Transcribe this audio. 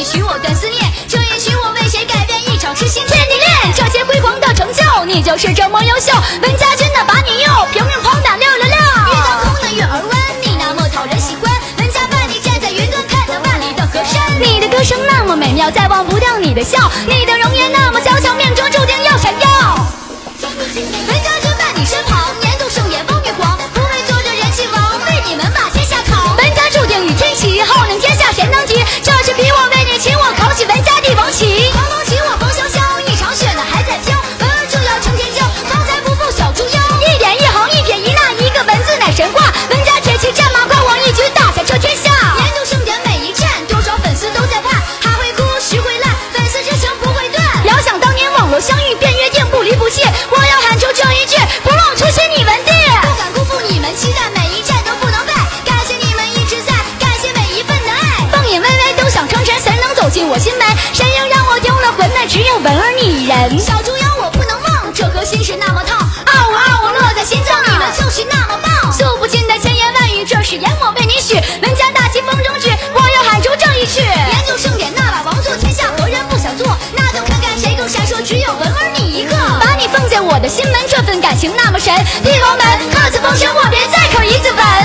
也许我更思念，这也许我为谁改变一场痴心天地恋。这些辉煌的成就，你就是这么优秀。文家军的把你用，平日狂打六六六。月当空的月儿弯，你那么讨人喜欢。文家万你站在云端，看那万里的河山。你的歌声那么美妙，再忘不掉你的笑。你的容颜那么。我相遇便约定不离不弃。我要喊出这一句不忘初心你们的。不敢辜负你们期待每一站都不能败。感谢你们一直在感谢每一份的爱。凤眼微微都想成神谁能走进我心门？谁又让我丢了魂那只有文儿你一人。小猪我的心门，这份感情那么神。地罗门靠近风身，我别再口一字吻。